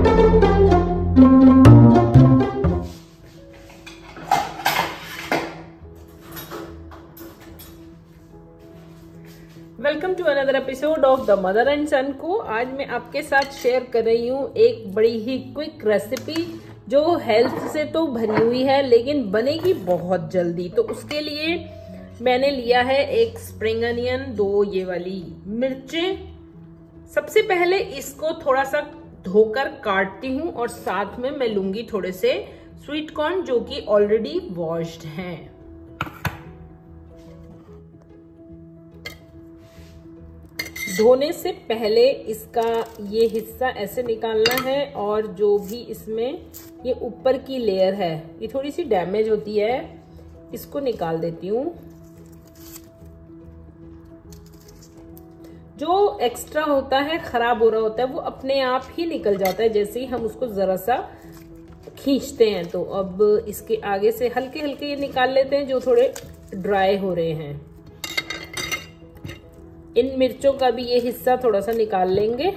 Welcome to another episode of the mother and son को। आज मैं आपके साथ शेयर कर रही हूँ एक बड़ी ही क्विक रेसिपी जो हेल्थ से तो भरी हुई है, लेकिन बनेगी बहुत जल्दी। तो उसके लिए मैंने लिया है एक स्प्रिंग अनियन दो ये वाली मिर्चें। सबसे पहले इसको थोड़ा सा धोकर काटती हूँ और साथ में मैं लूँगी थोड़े से स्वीट कॉर्न जो कि ऑलरेडी वॉश्ड हैं। धोने से पहले इसका ये हिस्सा ऐसे निकालना है और जो भी इसमें ये ऊपर की लेयर है, ये थोड़ी सी डैमेज होती है, इसको निकाल देती हूँ। जो एक्स्ट्रा होता है, खराब हो रहा होता है, वो अपने आप ही निकल जाता है, जैसे ही हम उसको जरा सा खींचते हैं। तो अब इसके आगे से हल्के हल्के ये निकाल लेते हैं, जो थोड़े ड्राई हो रहे हैं। इन मिर्चों का भी ये हिस्सा थोड़ा सा निकाल लेंगे।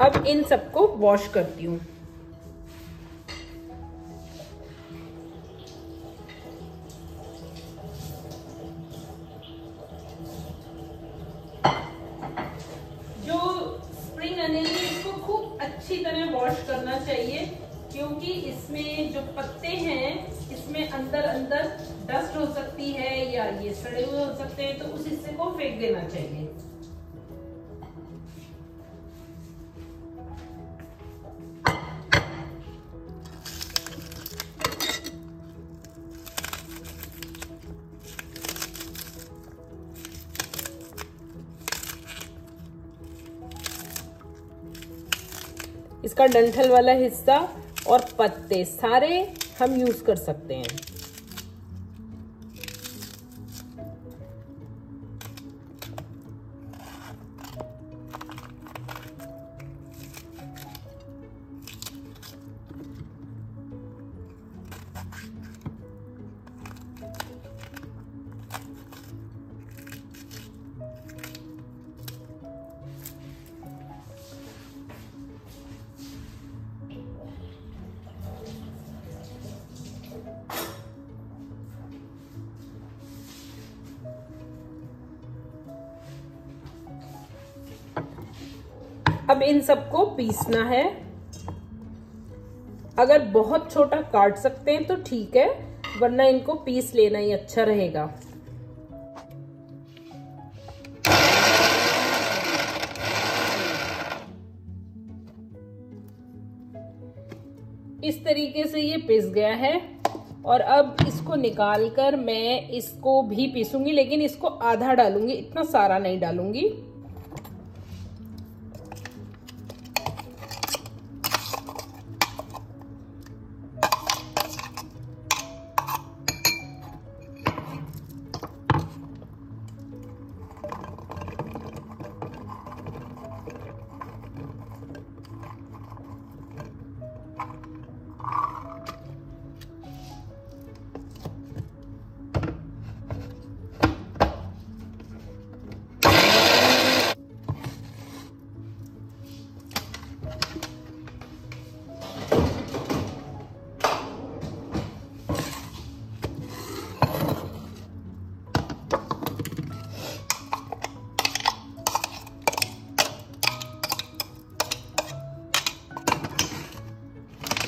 अब इन सबको वॉश करती हूँ। क्योंकि इसमें जो पत्ते हैं, इसमें अंदर अंदर डस्ट हो सकती है या ये सड़े हुए हो सकते हैं तो उस हिस्से को फेंक देना चाहिए। इसका डंठल वाला हिस्सा और पत्ते सारे हम यूज़ कर सकते हैं। अब इन सबको पीसना है। अगर बहुत छोटा काट सकते हैं तो ठीक है, वरना इनको पीस लेना ही अच्छा रहेगा। इस तरीके से ये पिस गया है और अब इसको निकालकर मैं इसको भी पीसूँगी, लेकिन इसको आधा डालूँगी, इतना सारा नहीं डालूँगी।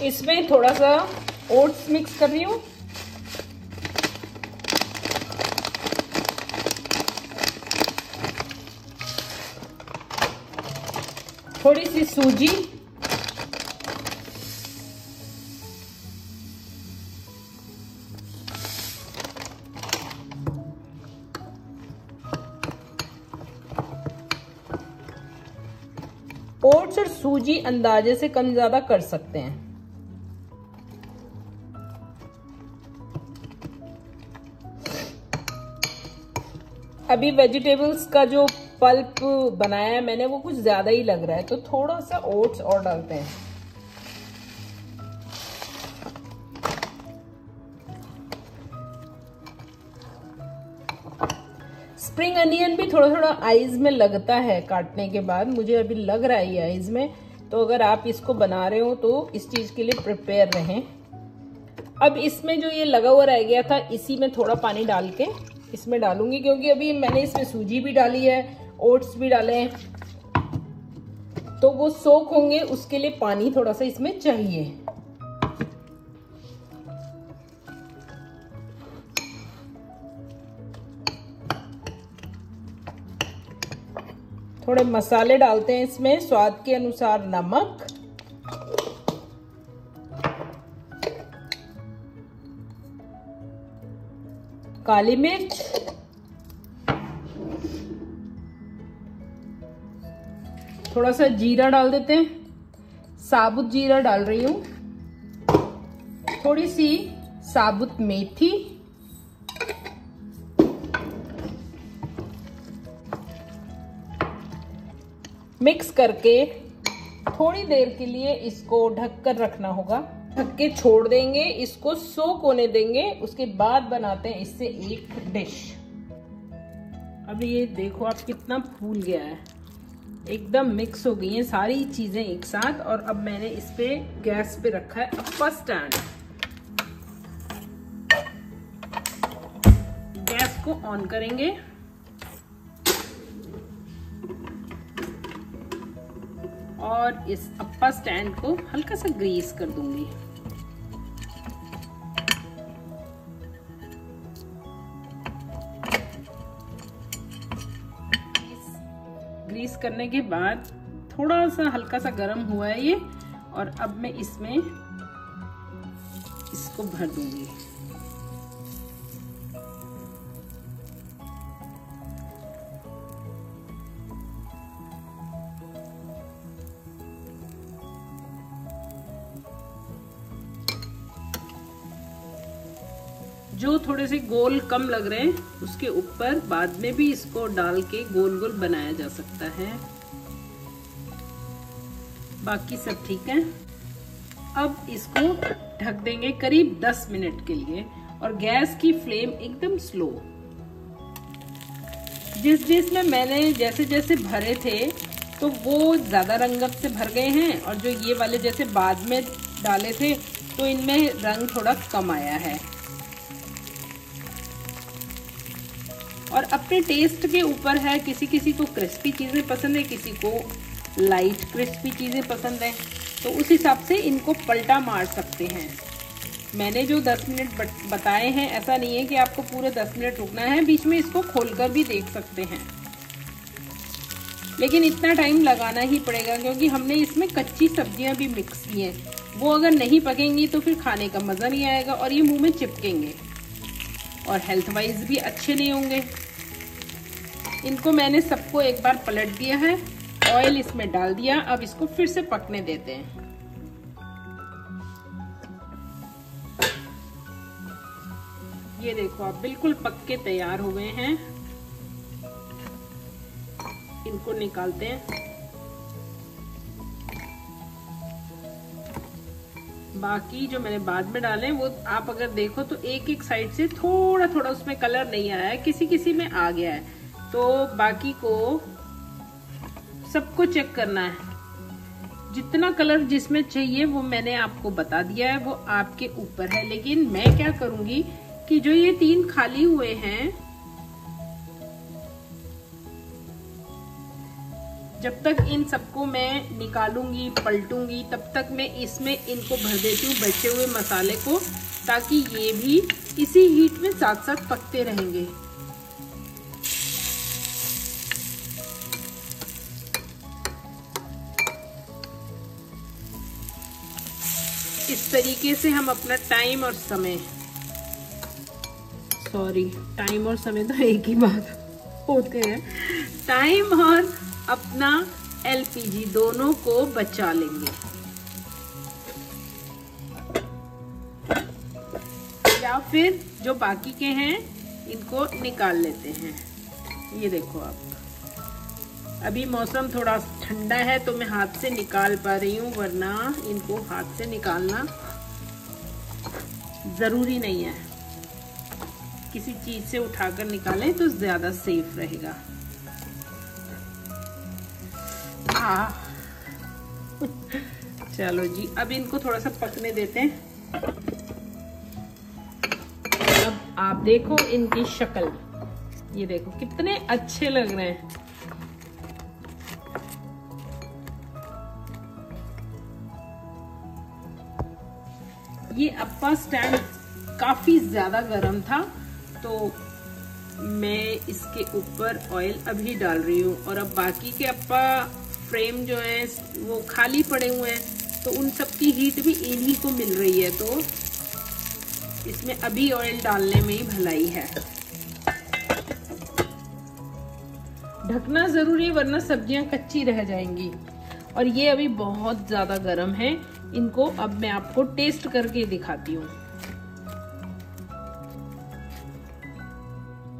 इसमें थोड़ा सा ओट्स मिक्स कर रही हूँ। थोड़ी सी सूजी। ओट्स और सूजी अंदाजे से कम ज़्यादा कर सकते हैं। अभी वेजिटेबल्स का जो पल्प बनाया है मैंने, वो कुछ ज़्यादा ही लग रहा है। तो थोड़ा सा ओट्स और डालते हैं। स्प्रिंग अनियन भी थोड़ा थोड़ा आइज़ में लगता है काटने के बाद। मुझे अभी लग रहा है ये आईज में। तो अगर आप इसको बना रहे हो तो इस चीज़ के लिए प्रिपेयर रहें। अब इसमें जो ये लगा हुआ रह गया था, इसी में थोड़ा पानी डाल के इसमें डालूँगी, क्योंकि अभी मैंने इसमें सूजी भी डाली है, ओट्स भी डाले हैं। तो वो सोख होंगे, उसके लिए पानी थोड़ा सा इसमें चाहिए। थोड़े मसाले डालते हैं इसमें, स्वाद के अनुसार नमक। काली मिर्च। थोड़ा सा जीरा डाल देते हैं। साबुत जीरा डाल रही हूँ। थोड़ी सी साबुत मेथी। मिक्स करके थोड़ी देर के लिए इसको ढककर रखना होगा। ढक के छोड़ देंगे, इसको सोक होने देंगे, उसके बाद बनाते हैं इससे एक डिश अब ये देखो आप कितना फूल गया है। एकदम मिक्स हो गई हैं सारी चीज़ें एक साथ और अब मैंने इस पे गैस पे रखा है अप्पा स्टैंड गैस को ऑन करेंगे। और इस अप्पा स्टैंड को हल्का सा ग्रीस कर दूँगी। ग्रीस करने के बाद थोड़ा सा हल्का सा गर्म हुआ है ये, और अब मैं इसमें इसको भर दूँगी। जो थोड़े से गोल कम लग रहे हैं, उसके ऊपर बाद में भी इसको डाल के गोल गोल बनाया जा सकता है। बाकी सब ठीक है? अब इसको ढक देंगे करीब 10 मिनट के लिए और गैस की फ्लेम एकदम स्लो। जिस जिस में मैंने जैसे जैसे भरे थे तो वो ज़्यादा रंगत से भर गए हैं और जो ये वाले जैसे बाद में डाले थे तो इनमें रंग थोड़ा कम आया है। और अपने टेस्ट के ऊपर है किसी किसी को क्रिस्पी चीज़ें पसंद है, किसी को लाइट क्रिस्पी चीज़ें पसंद है तो उस हिसाब से इनको पलटा मार सकते हैं। मैंने जो 10 मिनट बताए हैं, ऐसा नहीं है कि आपको पूरे 10 मिनट रुकना है, बीच में इसको खोलकर भी देख सकते हैं। लेकिन इतना टाइम लगाना ही पड़ेगा, क्योंकि हमने इसमें कच्ची सब्ज़ियाँ भी मिक्स की हैं। वो अगर नहीं पकेंगी तो फिर खाने का मज़ा नहीं आएगा और ये मुँह में चिपकेंगे। और हेल्थ वाइज भी अच्छे नहीं होंगे। इनको मैंने सबको एक बार पलट दिया है ऑयल इसमें डाल दिया, अब इसको फिर से पकने देते हैं। ये देखो, आप बिल्कुल पक्के तैयार हो गए हैं। इनको निकालते हैं। बाकी जो मैंने बाद में डाले वो आप अगर देखो तो एक एक साइड से थोड़ा थोड़ा उसमें कलर नहीं आया है किसी किसी में आ गया है। तो बाकी को सबको चेक करना है। जितना कलर जिसमें चाहिए, वो मैंने आपको बता दिया है, वो आपके ऊपर है। लेकिन मैं क्या करूँगी कि जो ये तीन खाली हुए हैं जब तक इन सबको मैं निकालूँगी, पलटूँगी, तब तक मैं इसमें इनको भर देती हूँ बचे हुए मसाले को, ताकि ये भी इसी हीट में साथ साथ पकते रहेंगे। इस तरीके से हम अपना टाइम और समय सॉरी टाइम और समय तो एक ही बात होते हैं। टाइम और अपना एलपीजी दोनों को बचा लेंगे। या फिर जो बाकी के हैं, इनको निकाल लेते हैं। ये देखो आप। अभी मौसम थोड़ा ठंडा है तो मैं हाथ से निकाल पा रही हूँ, वरना इनको हाथ से निकालना ज़रूरी नहीं है। किसी चीज़ से उठाकर निकालें तो ज़्यादा सेफ़ रहेगा। चलो जी, अब इनको थोड़ा सा पकने देते हैं। अब आप देखो इनकी शक्ल। ये देखो, कितने अच्छे लग रहे हैं। ये अप्पा स्टैंड काफ़ी ज़्यादा गर्म था तो मैं इसके ऊपर ऑयल अभी डाल रही हूँ। और अब बाकी के अप्पा फ्रेम जो है, वो खाली पड़े हुए हैं तो उन सब की हीट भी इन्हीं को मिल रही है तो इसमें अभी ऑयल डालने में ही भलाई है। ढकना ज़रूरी वरना सब्ज़ियाँ कच्ची रह जाएँगी। और ये अभी बहुत ज़्यादा गर्म है, इनको अब मैं आपको टेस्ट करके दिखाती हूँ।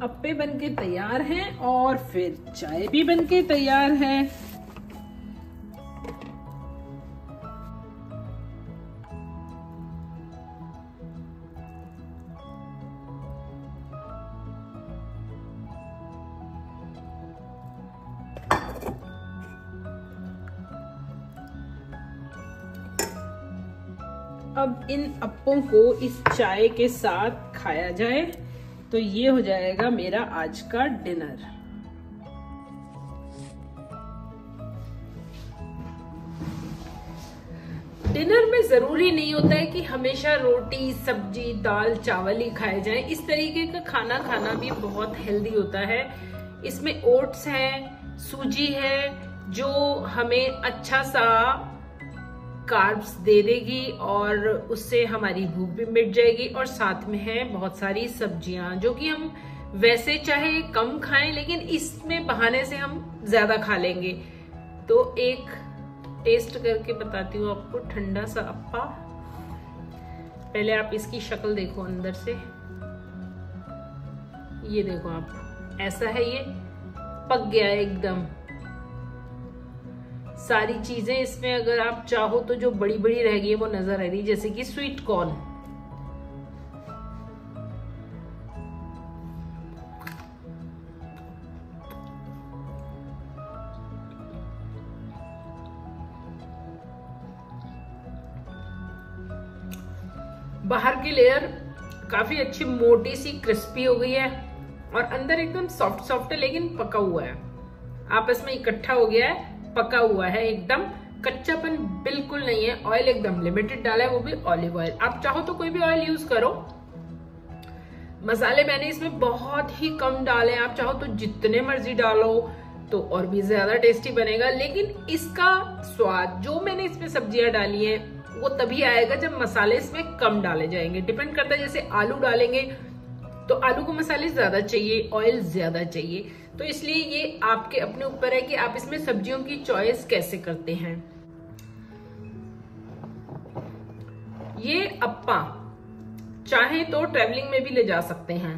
अप्पे बनके तैयार हैं और फिर चाय भी बनके तैयार है। इन अप्पों को इस चाय के साथ खाया जाए तो ये हो जाएगा मेरा आज का डिनर। डिनर में ज़रूरी नहीं होता है कि हमेशा रोटी, सब्ज़ी, दाल, चावल ही खाए जाए। इस तरीके का खाना खाना भी बहुत हेल्दी होता है। इसमें ओट्स है, सूजी है, जो हमें अच्छा सा कार्ब्स दे देगी और उससे हमारी भूख भी मिट जाएगी और साथ में है बहुत सारी सब्ज़ियाँ, जो कि हम वैसे चाहे कम खाएँ, लेकिन इसमें बहाने से हम ज़्यादा खा लेंगे। तो एक टेस्ट करके बताती हूँ आपको, ठंडा सा अप्पा। पहले आप इसकी शक्ल देखो अंदर से। ये देखो आप, ऐसा है ये, पक गया एकदम। सारी चीज़ें इसमें अगर आप चाहो तो जो बड़ी बड़ी रह गई है, वो नज़र आ रही जैसे कि स्वीट कॉर्न बाहर की लेयर काफ़ी अच्छी मोटी सी क्रिस्पी हो गई है और अंदर एकदम सॉफ्ट सॉफ्ट है, लेकिन पका हुआ है। आपस में इकट्ठा हो गया है। पका हुआ है एकदम। कच्चापन बिल्कुल नहीं है। ऑयल एकदम लिमिटेड डाला है, वो भी ऑलिव ऑयल आप चाहो तो कोई भी ऑयल यूज़ करो। मसाले मैंने इसमें बहुत ही कम डाले आप चाहो तो जितने मर्ज़ी डालो तो और भी ज़्यादा टेस्टी बनेगा। लेकिन इसका स्वाद, जो मैंने इसमें सब्ज़ियाँ डाली है, वो तभी आएगा जब मसाले इसमें कम डाले जाएँगे। डिपेंड करता है, जैसे आलू डालेंगे तो आलू को मसाले ज़्यादा चाहिए ऑयल ज़्यादा चाहिए। तो इसलिए ये आपके अपने ऊपर है कि आप इसमें सब्जियों की चॉइस कैसे करते हैं। ये अप्पा, चाहे तो ट्रेवलिंग में भी ले जा सकते हैं।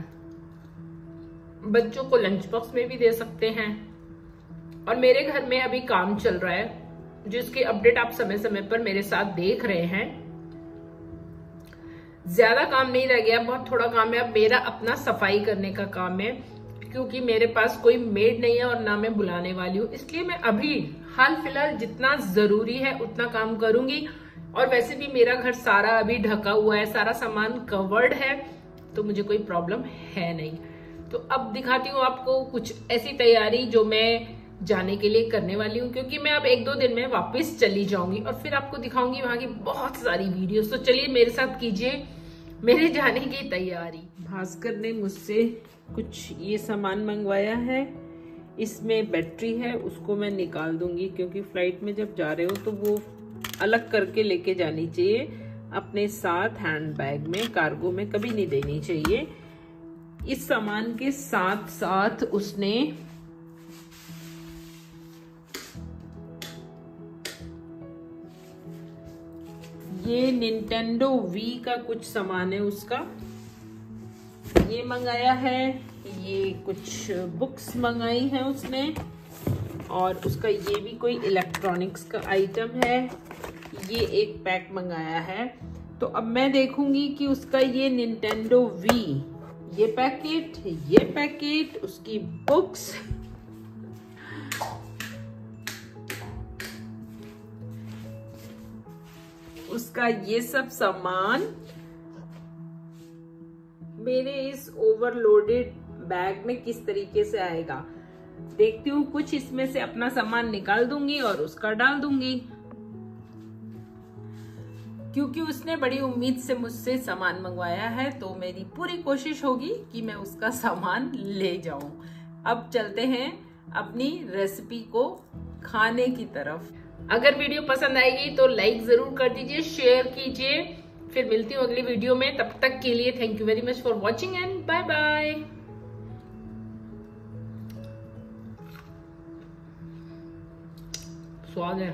बच्चों को लंच बॉक्स में भी दे सकते हैं। और मेरे घर में अभी काम चल रहा है, जिसकी अपडेट आप समय समय पर मेरे साथ देख रहे हैं। ज़्यादा काम नहीं रह गया, बहुत थोड़ा काम है। अब मेरा अपना सफ़ाई करने का काम है, क्योंकि मेरे पास कोई मेड नहीं है और ना मैं बुलाने वाली हूँ। इसलिए मैं अभी हाल फ़िलहाल जितना ज़रूरी है, उतना काम करूँगी। और वैसे भी मेरा घर सारा अभी ढका हुआ है, सारा सामान कवर्ड है तो मुझे कोई प्रॉब्लम है नहीं। तो अब दिखाती हूँ आपको कुछ ऐसी तैयारी जो मैं जाने के लिए करने वाली हूँ, क्योंकि मैं अब एक दो दिन में वापस चली जाऊँगी और फिर आपको दिखाऊँगी वहाँ की बहुत सारी वीडियोस तो चलिए मेरे साथ कीजिए मेरे जाने की तैयारी। भास्कर ने मुझसे कुछ ये सामान मंगवाया है। इसमें बैटरी है, उसको मैं निकाल दूँगी, क्योंकि फ़्लाइट में जब जा रहे हो तो वो अलग करके लेके जानी चाहिए। अपने साथ हैंड बैग में कार्गो में कभी नहीं देनी चाहिए। इस सामान के साथ साथ उसने ये निंटेंडो वी का कुछ सामान है उसका। ये मंगाया है, ये कुछ बुक्स मंगाई हैं उसने, और उसका ये भी कोई इलेक्ट्रॉनिक्स का आइटम है। ये एक पैक मंगाया है। तो अब मैं देखूँगी कि उसका ये निंटेंडो वी ये पैकेट ये पैकेट उसकी बुक्स उसका ये सब सामान मेरे इस ओवरलोडेड बैग में किस तरीके से आएगा? देखती हूँ, कुछ इसमें से अपना सामान निकाल दूँगी और उसका डाल दूँगी। क्योंकि उसने बड़ी उम्मीद से मुझसे सामान मंगवाया है तो मेरी पूरी कोशिश होगी कि मैं उसका सामान ले जाऊँ। अब चलते हैं अपनी रेसिपी को खाने की तरफ़। अगर वीडियो पसंद आएगी तो लाइक ज़रूर कर दीजिए शेयर कीजिए। फिर मिलती हूँ अगली वीडियो में। तब तक के लिए thank you very much for watching and bye bye स्वाद है।